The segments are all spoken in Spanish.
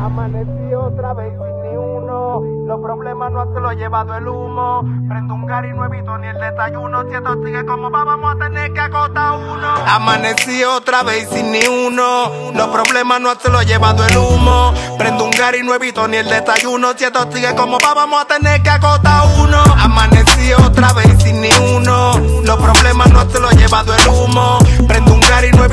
Amanecí otra vez sin ni uno. Los problemas no se lo ha llevado el humo. Prendo un gari nuevito ni el desayuno. Si esto sigue como va, vamos a tener que acotar uno. Amanecí otra vez sin ni uno. Los problemas no se lo ha llevado el humo. Prendo un gari nuevito ni el desayuno. Si esto sigue como va, vamos a tener que acotar uno. Amanecí otra vez sin ni uno. Los problemas no se lo ha llevado el humo.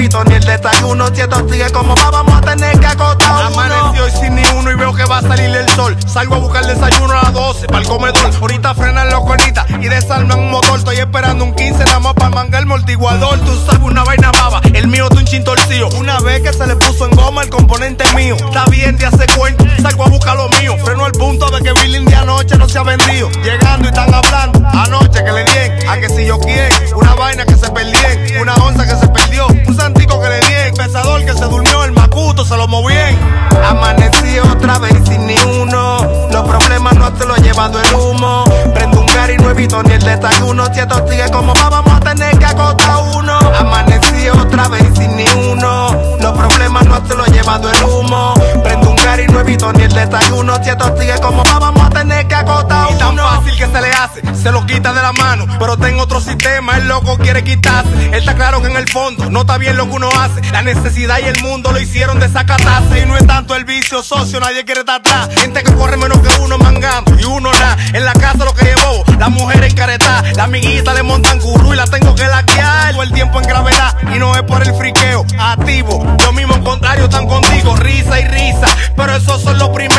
Nuevito ni el desayuno. Si esto sigue como va, vamos a tener que acotar. Amaneció y sin ni uno y veo que va a salir el sol. Salgo a buscar desayuno a las 12 para el comedor. Ahorita frenan los conitas y desarman un motor. Estoy esperando un 15 nada más para mangar el mortiguador. Tú sabes una vaina baba, el mío de un chin torcido. Una vez que se le puso en goma el componente mío. Está bien, te hace cuenta, salgo a buscar lo mío. Freno al punto de que Billy de anoche no se ha vendido. Llegando y están hablando anoche que le dien. A que si yo quién, una vaina que se perdió, no llevado el humo. Prendo un gari nuevito ni el desayuno. Si esto sigue como va, vamos a tener que acotar uno. Amanecí otra vez sin ni uno. Los problemas no se lo ha llevado el humo. Prendo un gari nuevito ni el desayuno. Si esto sigue como va, vamos a tener que acotar se lo quita de la mano. Pero tengo otro sistema, el loco quiere quitarse. Él está claro que en el fondo no está bien lo que uno hace. La necesidad y el mundo lo hicieron desacatarse. Y no es tanto el vicio socio, nadie quiere estar atrás. Gente que corre menos que uno mangando y uno nada. En la casa lo que llevó, la mujer encaretada. La amiguita le montan gurú y la tengo que laquear. El tiempo en gravedad y no es por el friqueo. Activo, lo mismo en contrario están contigo, risa y risa. Pero esos son los primeros,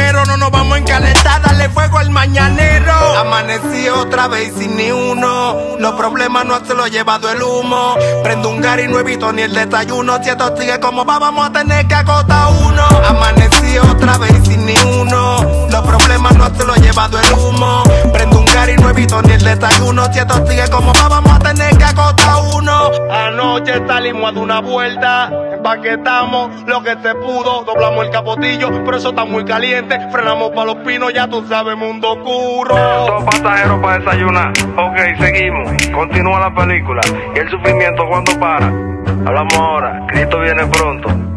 Amanecí otra vez sin ni uno. Los problemas no se lo ha llevado el humo. Prendo un gari nuevito ni el desayuno. Si esto sigue como va, vamos a tener que acotar uno. Amanecí otra vez sin ni uno. Los problemas no se lo ha llevado el humo. Prendo un gari nuevito ni el desayuno. Si esto sigue como va, vamos a tener que acotar. Anoche salimos a dar una vuelta, empaquetamos lo que se pudo, doblamos el capotillo, pero eso está muy caliente, frenamos para los pinos, ya tú sabes, mundo curro. Dos pasajeros para desayunar. Ok, seguimos. Continúa la película. ¿Y el sufrimiento cuándo para? Hablamos ahora. Cristo viene pronto.